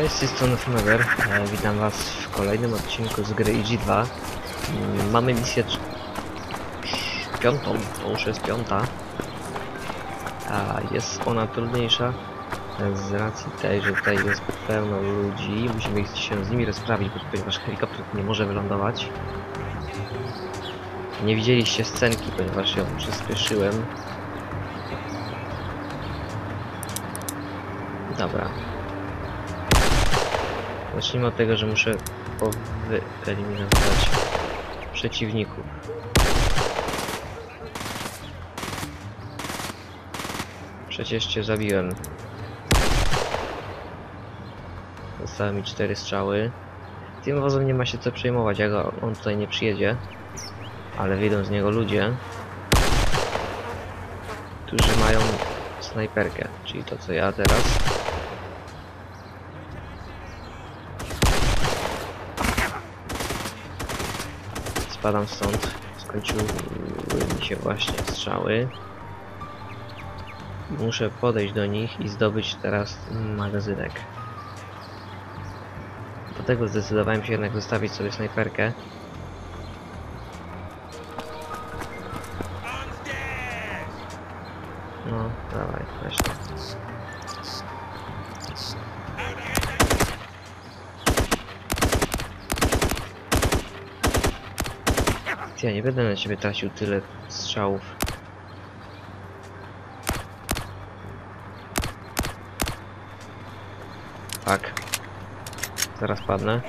Cześć, z tej strony Fumever. E, Witam was w kolejnym odcinku z gry EG2. Mm, Mamy misję piątą, to już jest piąta. A jest ona trudniejsza e, z racji tej, że tutaj jest pełno ludzi. Musimy się z nimi rozprawić, ponieważ helikopter nie może wylądować. Nie widzieliście scenki, ponieważ ją przyspieszyłem. Dobra, Zacznijmy od tego, że muszę wyeliminować przeciwników. Przecież cię zabiłem. Zostały mi cztery strzały. Tym wozem nie ma się co przejmować, jak on tutaj nie przyjedzie. Ale wyjdą z niego ludzie, którzy mają snajperkę, czyli to co ja teraz. Spadam stąd. Skończyły mi się właśnie strzały. Muszę podejść do nich i zdobyć teraz magazynek. Do tego zdecydowałem się jednak zostawić sobie snajperkę. Będę na ciebie tracił tyle strzałów. Tak. Zaraz padnę.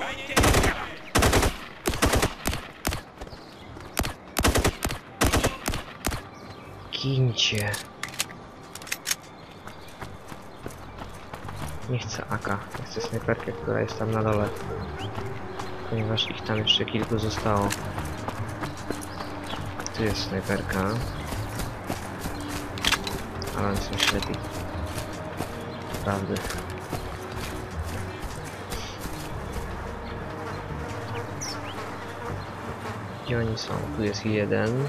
Gincie. Nie chcę AK, ja chcę snajperkę, która jest tam na dole. Ponieważ ich tam jeszcze kilku zostało. Tu jest snajperka. Ale oni są ślepi. Prawdy. Gdzie oni są? Tu jest jeden.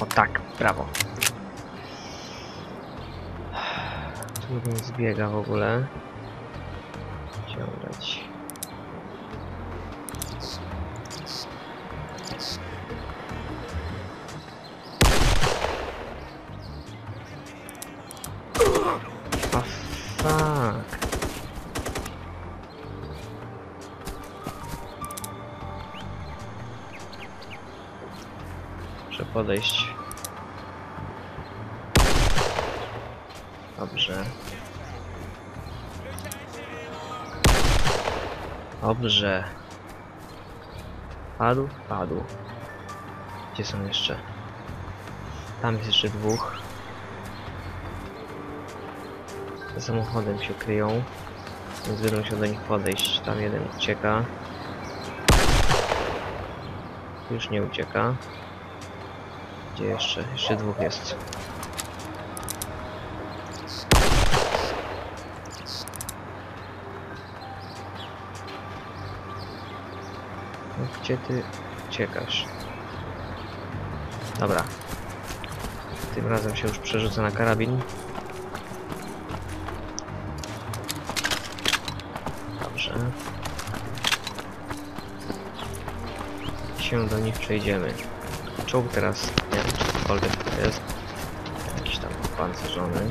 O tak, brawo. Tu jeden zbiega w ogóle. Dobrze. Padł? Padł. Gdzie są jeszcze? Tam jest jeszcze dwóch. Za samochodem się kryją. Więc będę musiał do nich podejść. Tam jeden ucieka. Już nie ucieka. Gdzie jeszcze? Jeszcze dwóch jest. No, Gdzie ty uciekasz? Dobra. Tym razem się już przerzucę na karabin. Dobrze. Się do nich przejdziemy. Czołg teraz, nie wiem czy to jest. Jakiś tam opancerzony.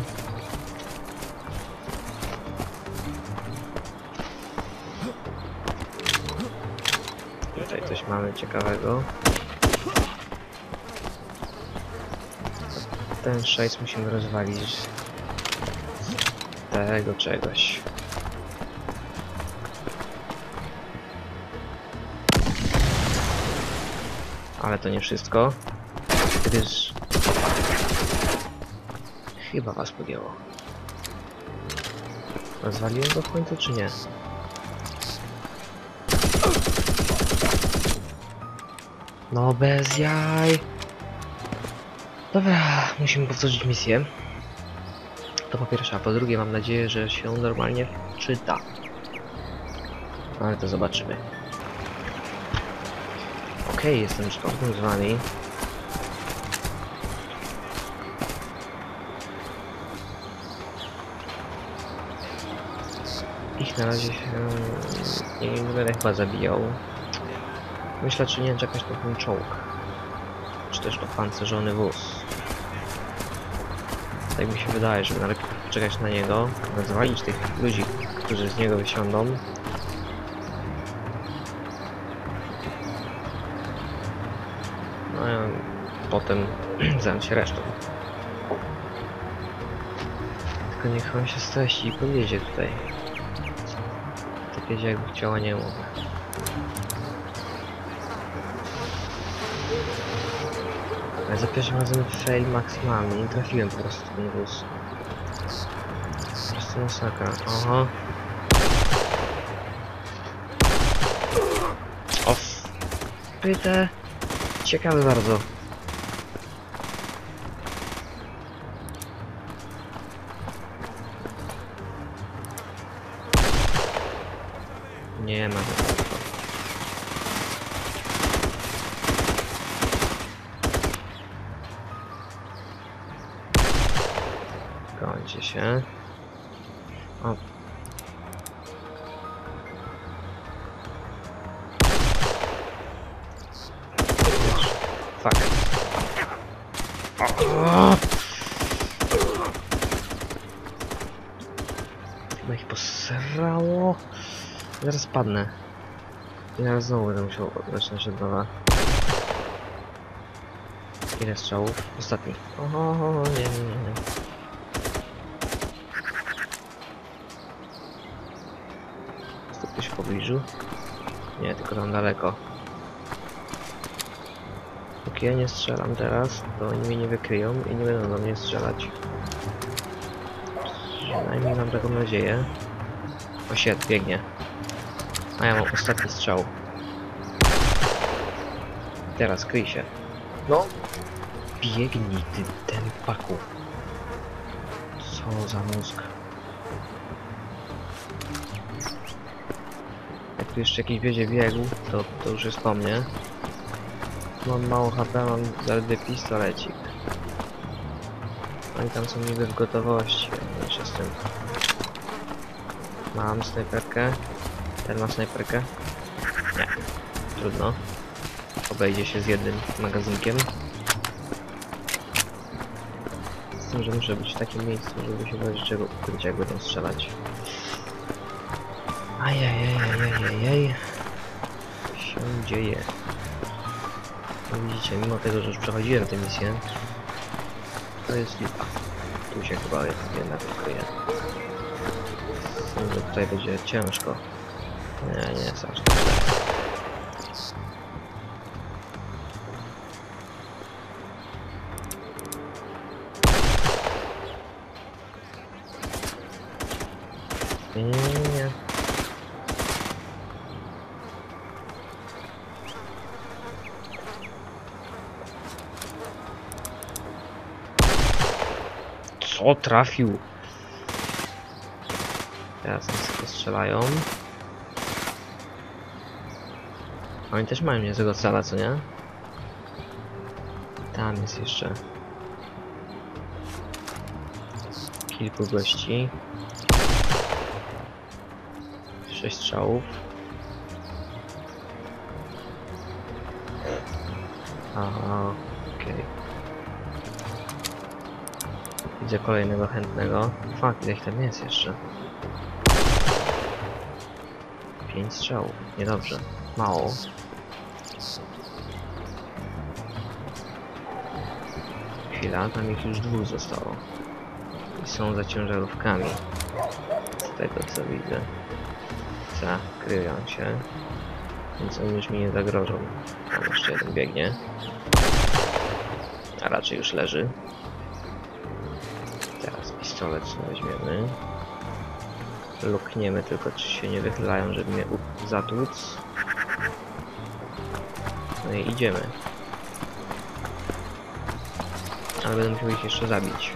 Mamy ciekawego. Ten szajs musimy rozwalić tego czegoś. Ale to nie wszystko, gdyż chyba was podjęło. Rozwaliłem go w końcu, czy nie? No bez jaj. Dobra, musimy powtórzyć misję. To po pierwsze, a po drugie mam nadzieję, że się normalnie czyta. Ale to zobaczymy. Okej, okay, jestem już z wami. Ich na razie się... nie będę chyba zabijał. Myślę, czy nie czekać na ten czołg. Czy też opancerzony wóz. Tak mi się wydaje, żeby najlepiej poczekać na niego, rozwalić tych ludzi, którzy z niego wysiądą. No a potem zająć się resztą. Tylko niech on się streści i pojedzie tutaj. Tak jedzie jakby chciała, nie mogę. Ale za pierwszym razem fail maksymalny, nie trafiłem po prostu w ten wóz. Po prostu masakra, aha. Off. Pytę. Ciekawe bardzo. Się. O. Fuck. O! Chyba ich posrało. Zaraz padnę. Zaraz znowu będę musiał zacząć od nowa. Ile strzałów? Ostatni. Oho, nie, nie, nie. nie. Jest tu ktoś w pobliżu? Nie, tylko tam daleko. Póki ja nie strzelam teraz, to oni mnie nie wykryją i nie będą do mnie strzelać. Przynajmniej mam taką nadzieję. O shit, biegnie. A ja mam ostatni strzał. Teraz kryj się. No. Biegnij ty tempaku. Co za mózg. Tu jeszcze jakiś będzie biegł, to, to już jest po mnie. Mam mało HP, mam zaledwie pistolecik. Oni tam są niby w gotowości, się z tym. Mam snajperkę. Ten ma snajperkę? Nie. Trudno. Obejdzie się z jednym magazynkiem. Z tym, że muszę być w takim miejscu, żeby się bać czego ukryć, jak będą strzelać. Ajajajajajajaj. się dzieje. No widzicie, mimo tego, że już przechodziłem tę misję, to jest lipa. Tu się chyba jednak ukryje. Sądzę, tutaj będzie ciężko. Nie, nie, strasznie źle. Nie, nie, nie, nie. Co trafił? Teraz tylko strzelają. Oni też mają niezłego cela, co nie? Tam jest jeszcze kilku gości. Sześć strzałów. Okej. Widzę kolejnego chętnego. Fuck, ile ich tam jest jeszcze? Pięć strzałów. Niedobrze. Mało. Chwila, tam ich już dwóch zostało. I są za ciężarówkami. Z tego co widzę. Zakryją się. Więc oni już mi nie zagrożą. Tam jeszcze jeden biegnie. A raczej już leży. Teraz pistolet weźmiemy. Lukniemy tylko, czy się nie wychylają, żeby mnie zatłuc. No i idziemy. Ale będę musiał ich jeszcze zabić.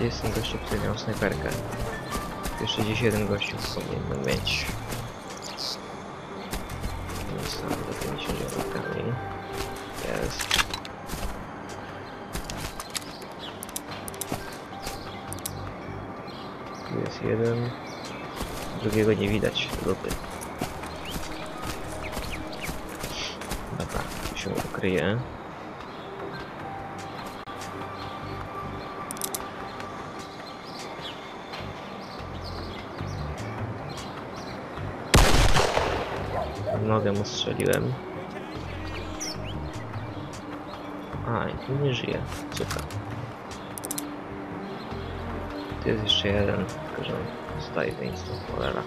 Jest ten gościu, który miał snajperkę. Jeszcze gdzieś jeden gościu powinien mieć. Jeden. Drugiego nie widać. Dupy. Dobra, się ukryje. Nogę mu strzeliłem. A, i tu nie żyje. Super. Tu jest jeszcze jeden, tylko że on zostaje. Cholera.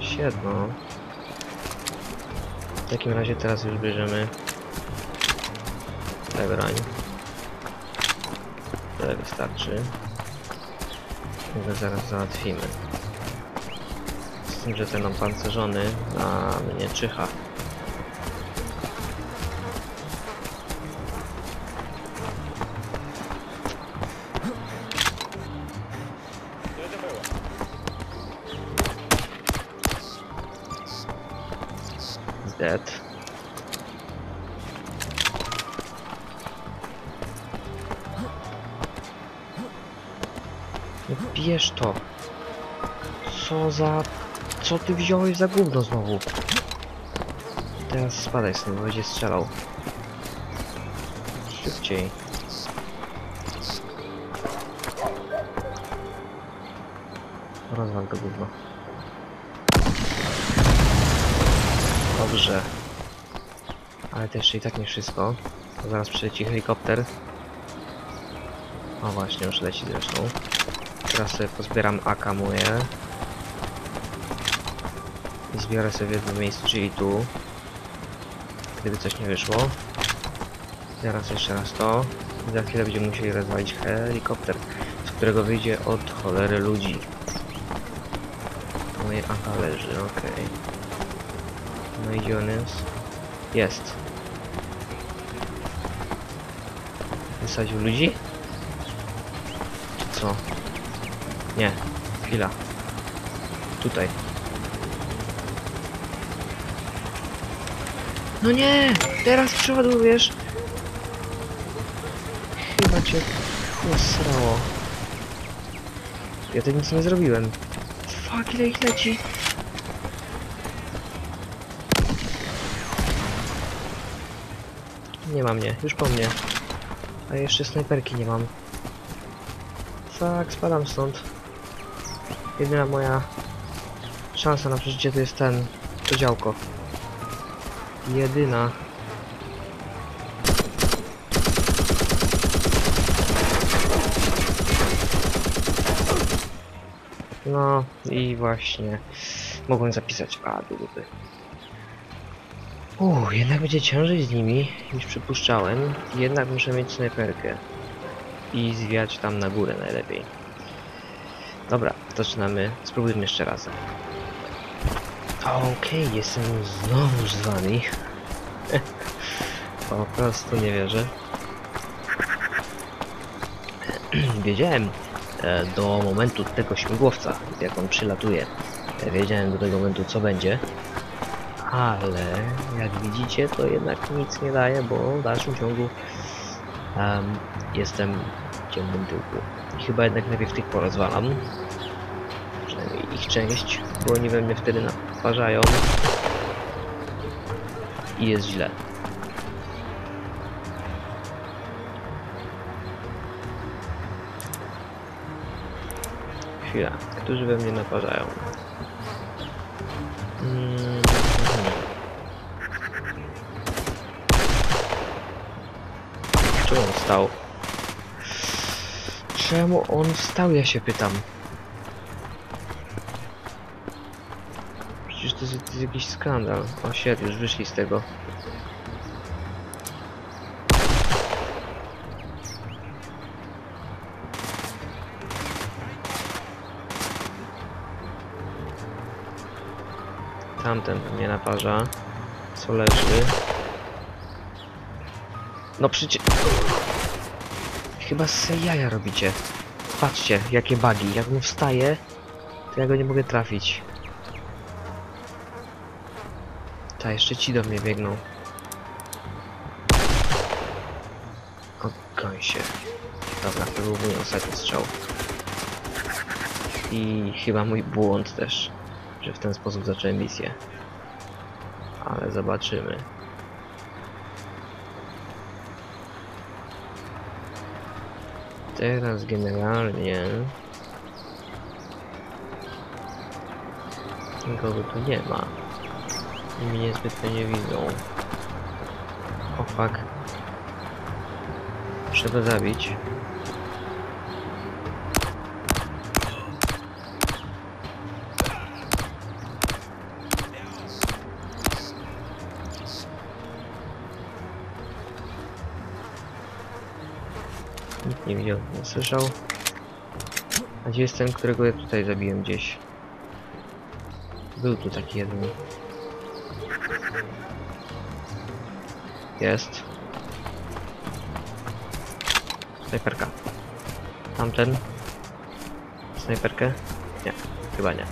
Siedno. W takim razie teraz już bierzemy tę broń. Tyle wystarczy. Go zaraz załatwimy. Z tym, że ten opancerzony na mnie czyha. Za... Co ty wziąłeś za gówno znowu? Teraz spadaj z bo będzie strzelał. Szybciej. Rozwal to gówno. Dobrze. Ale to jeszcze i tak nie wszystko. Zaraz przyleci helikopter. O właśnie, już leci zresztą. Teraz sobie pozbieram AK moje. Zbiorę sobie w jednym miejscu, czyli tu. Gdyby coś nie wyszło. Teraz jeszcze raz to. I za chwilę będziemy musieli rozwalić helikopter, z którego wyjdzie od cholery ludzi. Moje AK leży, okej. No i gdzie on jest? Jest. Wysadził ludzi? Czy co? Nie. Chwila. Tutaj. No nie! Teraz przeładujesz! Chyba cię nasrało. Ja to nic nie zrobiłem. Fuck, ile ich leci! Nie ma mnie, już po mnie. A jeszcze snajperki nie mam. Tak, spadam stąd. Jedyna moja szansa na przeżycie to jest ten, to działko. Jedyna. No i właśnie mogłem zapisać A dupy. Uuu, jednak będzie ciężej z nimi niż przypuszczałem. Jednak muszę mieć snajperkę. I zwiać tam na górę najlepiej. Dobra, zaczynamy. Spróbujmy jeszcze raz. Okej, jestem znowu z wami. po prostu nie wierzę. Wiedziałem e, do momentu tego śmigłowca, jak on przylatuje. e, Wiedziałem do tego momentu co będzie. Ale jak widzicie to jednak nic nie daje, bo w dalszym ciągu em, jestem w ciemnym tyłku. I chyba jednak najpierw tych porozwalam. Przynajmniej ich część, bo oni we mnie wtedy naparzają. I jest źle. Chwila, którzy we mnie naparzają? Mm. Czemu on wstał? Czemu on wstał, ja się pytam. Przecież to jest, jakiś skandal. O shit, już wyszli z tego. Tamten mnie naparza. Co leży? No przecież... Chyba se jaja robicie. Patrzcie, jakie bugi. Jak mu wstaje, to ja go nie mogę trafić. Ta, jeszcze ci do mnie biegną. Broń się. Dobra, mój ostatni strzał. I chyba mój błąd też, że w ten sposób zacząłem misję. Ale zobaczymy. Teraz generalnie nikogo tu nie ma. I mnie zbytnio nie widzą. O fuck. Muszę go zabić. Nikt nie widział, nie słyszał. A gdzie jest ten, którego ja tutaj zabiłem gdzieś? Był tu taki jeden. Jest. Snajperka. Tamten. Snajperkę? Nie, chyba nie.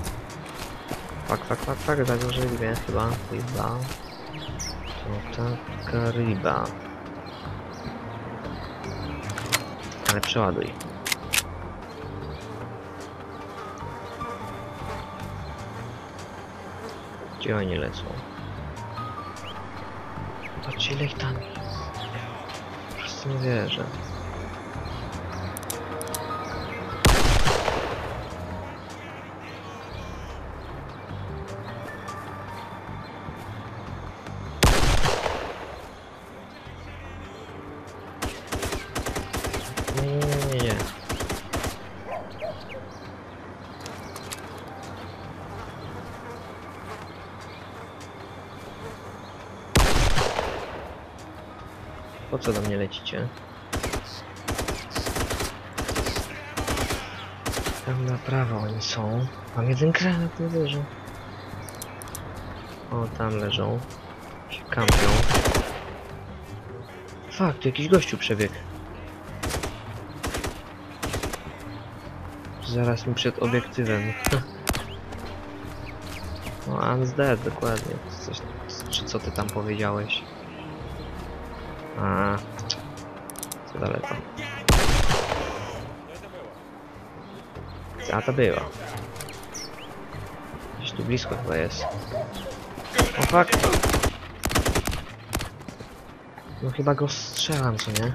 Fak, fak, fak, fak, zagrożyli mnie chyba, chyba. To taka ryba. Ale przeładuj. Gdzie oni lecą? Patrzcie ile ich tam jest. Po co do mnie lecicie? Tam na prawo oni są. Mam jeden granat, nie wierzę. O, tam leżą. Się kampią. Fakt, jakiś gościu przebiegł. Zaraz mi przed obiektywem. No, I'm dead, dokładnie. Coś, czy co ty tam powiedziałeś? A, co daleko. A to była. Gdzieś tu blisko chyba jest. O fuck! No chyba go strzelam, co nie?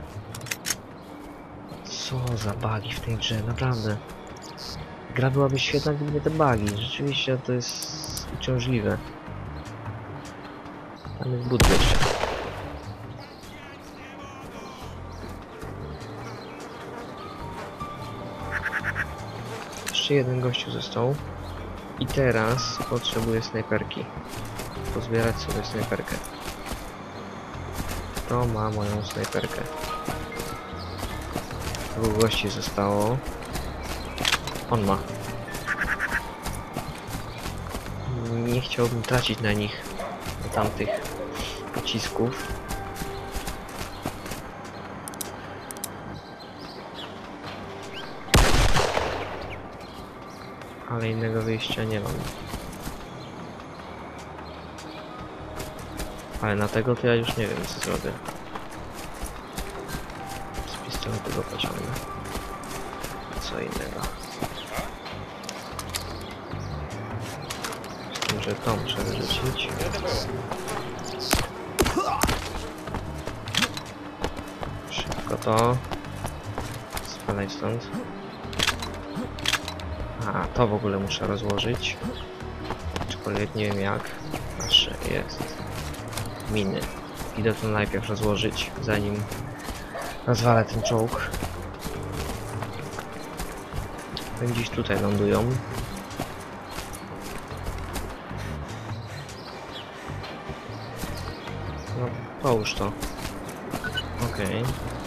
Co za bugi w tej grze, naprawdę. Gra byłaby świetna, gdyby nie te bugi. Rzeczywiście to jest uciążliwe. Tam jest but jeszcze. Jeszcze jeden gościu został. I teraz potrzebuję snajperki. Pozbierać sobie snajperkę. To ma moją snajperkę. Dwóch gości zostało. On ma. Nie chciałbym tracić na nich tamtych pocisków. Ale innego wyjścia nie mam. Ale na tego to ja już nie wiem co zrobię. Z pistoletu go pociągnę. Co innego. Z tym, że to muszę wyrzucić. Szybko to. Spadaj stąd. A, to w ogóle muszę rozłożyć. Aczkolwiek nie wiem jak. Nasze jest. Miny. Idę to najpierw rozłożyć, zanim rozwalę ten czołg. Gdzieś tutaj lądują. No, połóż to. Okej. No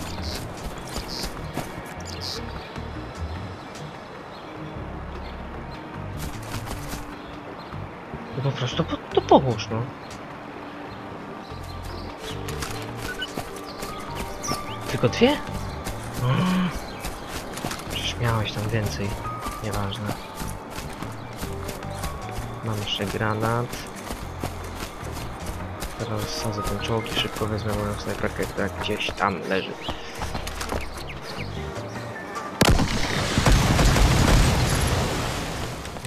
prostu po, to połóż, no. Tylko dwie? No. Przecież miałeś tam więcej. Nieważne. Mam jeszcze granat. Teraz sadzę ten czołg i szybko wezmę moją snajperkę, która gdzieś tam leży.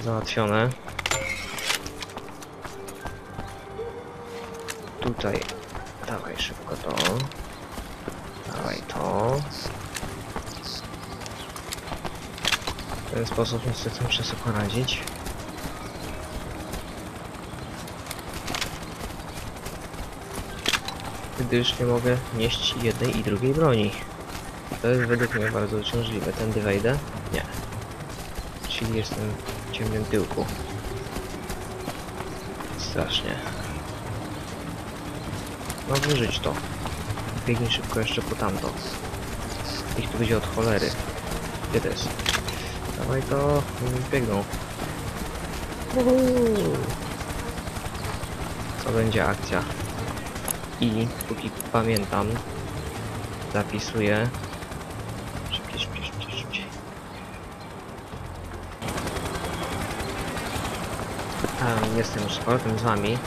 Załatwione. Tutaj. Dawaj szybko to. Dawaj to. W ten sposób niestety muszę sobie poradzić. Gdyż nie mogę nieść jednej i drugiej broni. To jest według mnie bardzo uciążliwe. Tędy wejdę? Nie. Czyli jestem w ciemnym tyłku. Strasznie. No wyżyć to. Biegnij szybko jeszcze po tamto. Ich tu będzie od cholery. Gdzie to jest? Dawaj to, biegną. Uhu. To będzie akcja. I póki pamiętam, zapisuję. Szybciej, szybciej, szybciej, szybciej. A, jestem już z z wami.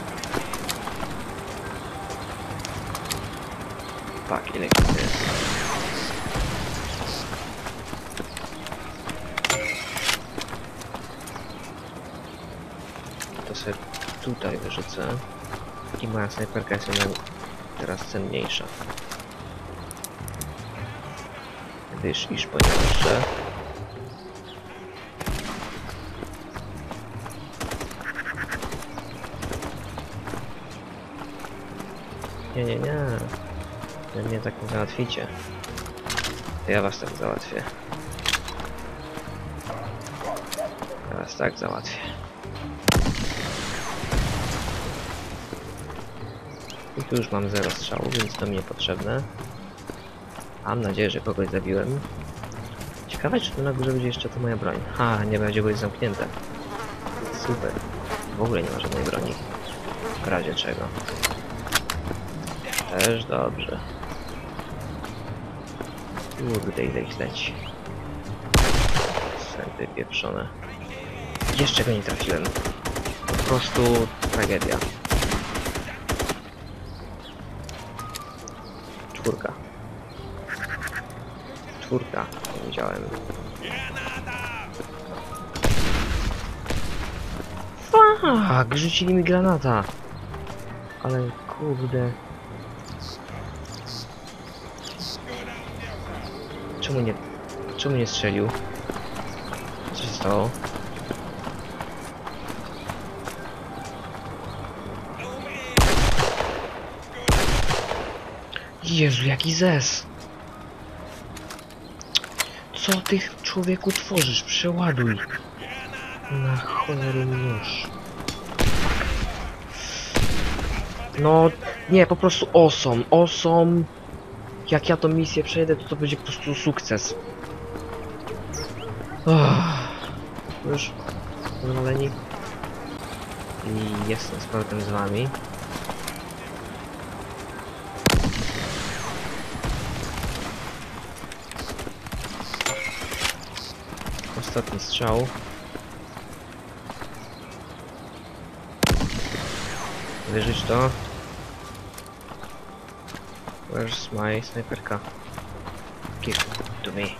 Tak, ile tu jest? To sobie tutaj wyrzucę. I moja snajperka jest jednak teraz cenniejsza. Gdyż iż ponieważ że Nie, nie, nie. Wy mnie tak nie załatwicie. To ja was tak załatwię. Ja was tak załatwię. I tu już mam zero strzałów, więc to mi niepotrzebne. Mam nadzieję, że kogoś zabiłem. Ciekawe, czy tu na górze będzie jeszcze to moja broń. Ha, nie będzie, bo jest zamknięte. Super. W ogóle nie ma żadnej broni. W razie czego. Też dobrze. Kurde, ile ich leci. Sępy pieprzone. Jeszcze go nie trafiłem. Po prostu tragedia. Czwórka. Czwórka, powiedziałem. Fuck, rzucili mi granata. Ale kurde. Czemu nie... Czemu nie strzelił? Co się stało? Jezu, jaki zes! Co ty człowieku tworzysz? Przeładuj! Na cholerę nóż. No, nie, po prostu osom, osom. Jak ja tą misję przejdę, to to będzie po prostu sukces. Oh. Już zadowoleni? I jestem z powrotem z wami. Ostatni strzał. Wyrzuć to. Where's my snajperka? Give to me.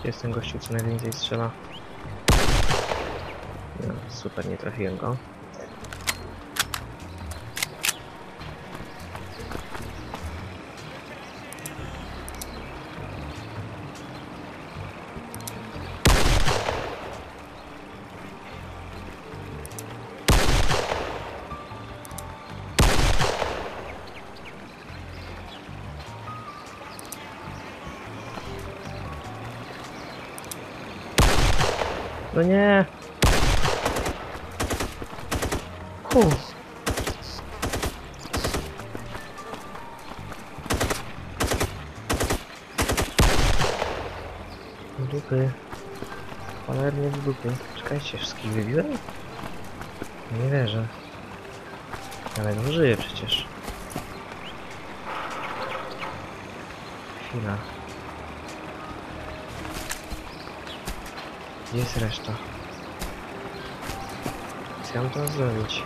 Gdzie jest ten gościu, co najwięcej strzela? No, super, nie trafiłem go. Czekajcie, wszystkich wybiłem? Nie wierzę. Ale no żyje przecież. Chwila. Gdzie jest reszta? Co ja mam teraz zrobić?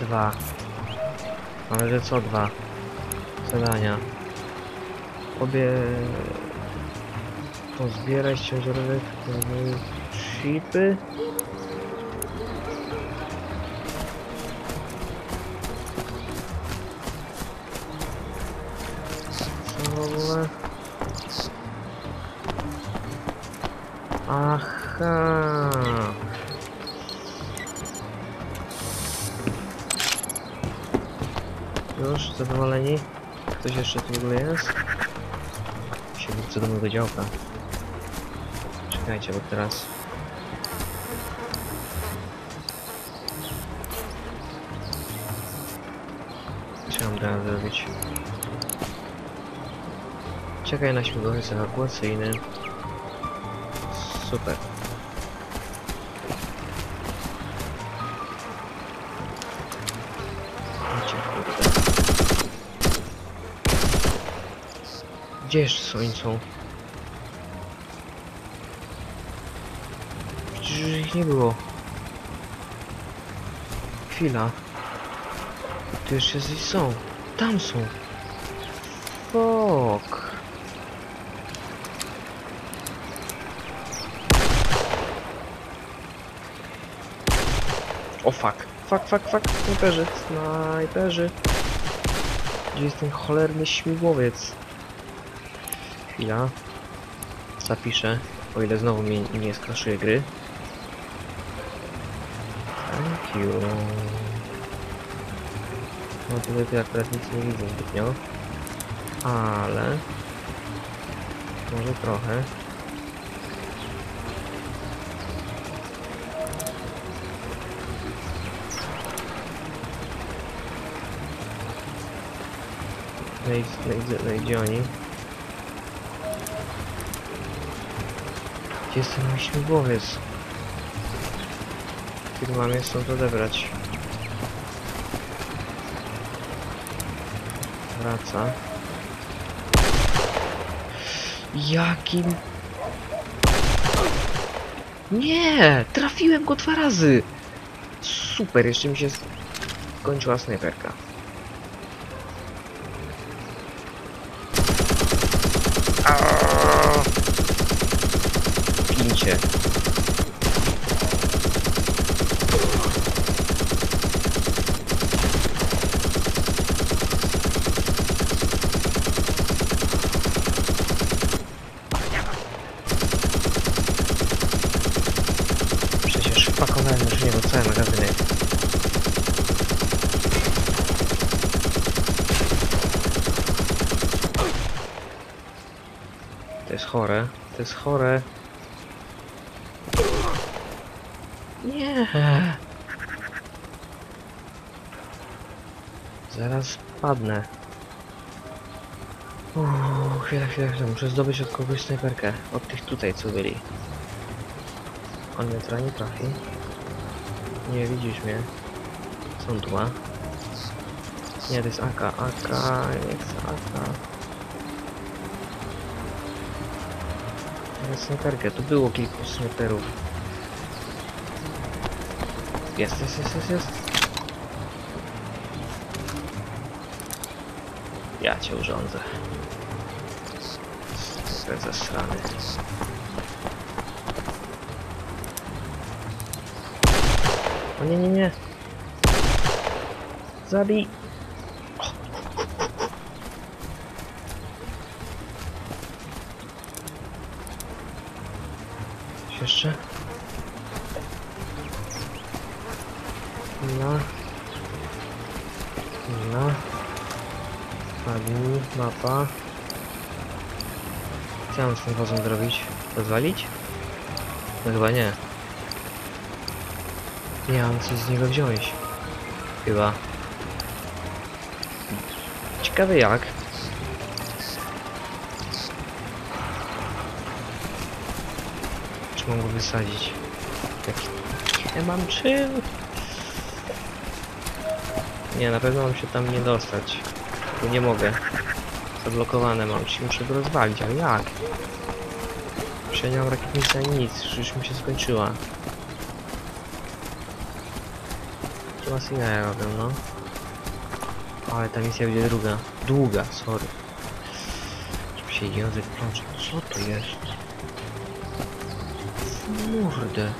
Dwa. Ale że co dwa? Zadania. Obie... Pozbieraj ciężarowe chipy. Ogóle? Aha. Już zadowoleni? Ktoś jeszcze tu w ogóle jest? Się do mojego działka. Czekajcie, bo teraz... Co mam teraz zrobić? Czekaj na śmigłowiec ewakuacyjny. Super. Chodźcie, kurde. Przecież już ich nie było. Chwila. Tu jeszcze są. Tam są. Fuck. O fuck. Fuck, fuck, fuck. Snajperzy. Snajperzy. Gdzie jest ten cholerny śmigłowiec? Chwila. Zapiszę. O ile znowu mnie nie skraszuje gry. You. No to akurat nic nie widzę zbytnio. Ale... Może trochę. I, no oni? Gdzie jest ten mój śmigłowiec? Je stąd odebrać? Wraca. Jakim... Nie! Trafiłem go dwa razy! Super, jeszcze mi się skończyła snajperka. Aaaa! Pincie. Przecież wpakowałem już w niego cały magazynek. To jest chore. To jest chore. Nie. Zaraz padnę. Uuu, chwila, chwila, chwila. Muszę zdobyć od kogoś snajperkę. Od tych tutaj, co byli. On mnie teraz nie trafi. Nie widzisz mnie. Co on tu ma? Nie, to jest AK. AK, nie chcę AK. Jest snajperkę, tu było kilku snajperów. Jest, jest, jest, jest, jest. Ja cię urządzę. Snajper zasrany. O nie, nie, nie. Zabij. Jeszcze? No. No. Padnij, mapa. Co mam z tym wozem zrobić? Rozwalić? No chyba nie. Nie mam coś z niego wziąć. Chyba. Ciekawe jak. Go wysadzić. Jak... Nie mam czym. Nie, na pewno mam się tam nie dostać. Bo nie mogę. Zablokowane mam, czyli muszę go rozwalić, ale jak? Przecież ja nie mam rakietnicy ani nic, już mi się skończyła. Tu was ja robię, no. Ale ta misja będzie druga. Długa, sorry. Żeby się. Co to jest? Kurde.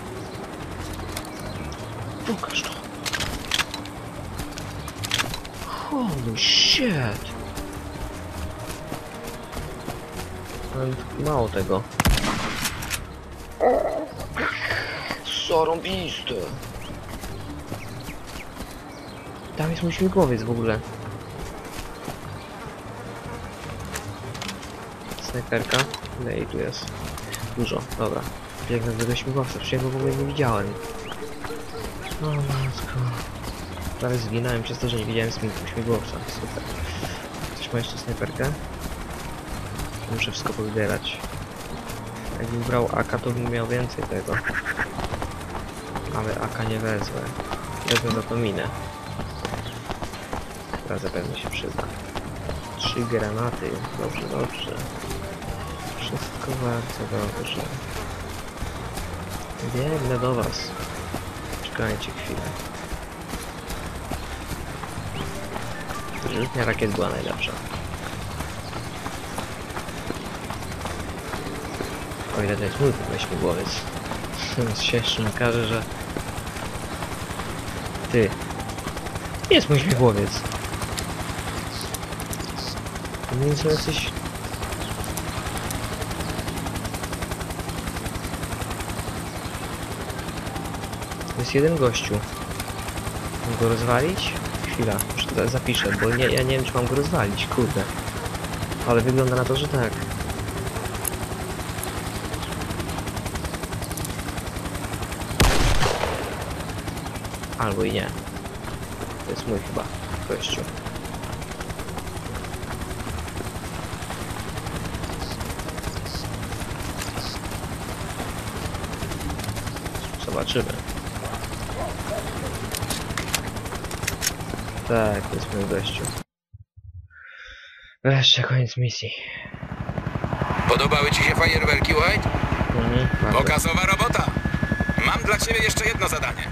Pokaż to. Holy shit. Ale mało tego. Sorąbiste. Tam jest mój śmigłowiec w ogóle. Snajperka. Ile jej tu jest? Dużo, dobra. Biegnę do tego śmigłowca, przecież go w ogóle nie widziałem. O matko. Prawie zginąłem przez to, że nie widziałem śmig- śmigłowca. Super. Ktoś ma jeszcze snajperkę? Muszę wszystko powybierać. Jakbym brał AK, to bym miał więcej tego. Ale AK nie wezmę. Wezmę za to minę. Która zapewne się przyda. Trzy granaty. Dobrze, dobrze. Wszystko bardzo dobrze. Biegnę do was. Czekajcie chwilę. Rzutnia rakiet była najlepsza. O ile to jest mój pomysł śmigłowiec. Więc się jeszcze że... Ty. Jest mój śmigłowiec. Nie są jacyś... Jest jeden gościu. Mam go rozwalić? Chwila, to zapiszę, bo nie, ja nie wiem czy mam go rozwalić, kurde. Ale wygląda na to, że tak. Albo i nie. To jest mój chyba gościu. Zobaczymy. Tak, to jest mój gościu. Wreszcie koniec misji. Podobały ci się fajerwerki, White? Mhm, bardzo. Pokazowa robota. Mam dla ciebie jeszcze jedno zadanie.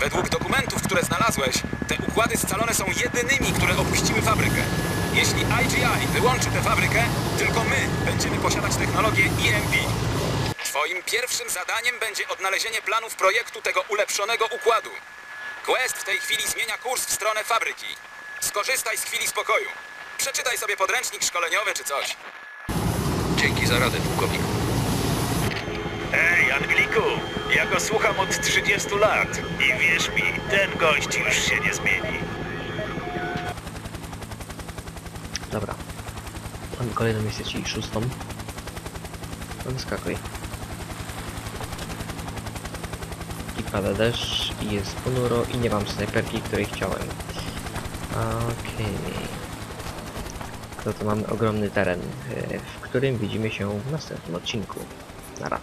Według dokumentów, które znalazłeś, te układy scalone są jedynymi, które opuściły fabrykę. Jeśli IGI wyłączy tę fabrykę, tylko my będziemy posiadać technologię EMP. Twoim pierwszym zadaniem będzie odnalezienie planów projektu tego ulepszonego układu. Quest w tej chwili zmienia kurs w stronę fabryki. Skorzystaj z chwili spokoju. Przeczytaj sobie podręcznik szkoleniowy czy coś. Dzięki za radę, pułkowniku. Ej, Angliku, ja go słucham od 30 lat i wierz mi, ten gość już się nie zmieni. Dobra. Mamy kolejną misję, czyli szóstą. No wyskakuj. I pada deszcz, i jest ponuro, i nie mam snajperki, której chciałem. Okej. No to mamy ogromny teren, e, w którym widzimy się w następnym odcinku. Nara.